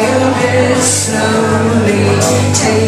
abyss slowly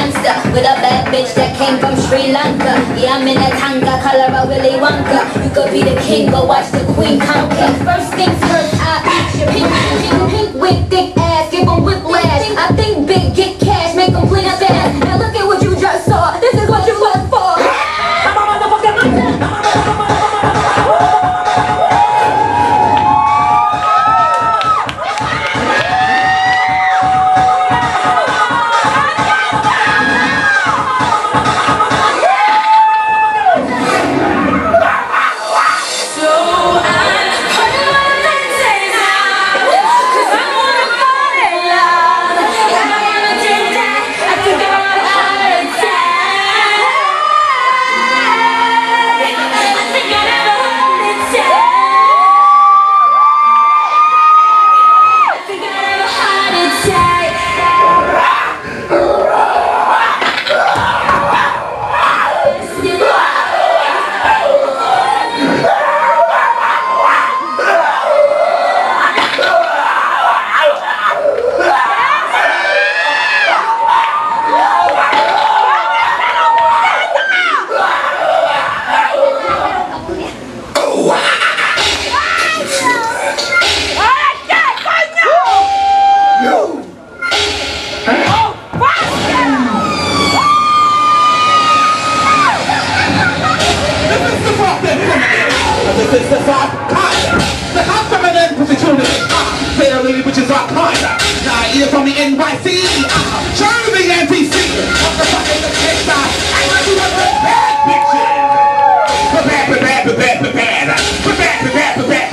gangster With a bad bitch that came from Sri Lanka. Yeah, I'm in a tanga, color of Willy Wonka. You could be the king, but watch the queen conquer. First things first, I eat your pink, pink, pink with thick ass Give 'em whiplash This is the soft kind. The hot feminine position is ah, fair lady, which is our kind. Now ear from the NYC, ah, show the NBC. What the fuck is the case now? I want you to bad bitches. Bad, bad, bad, bad, bad, bad.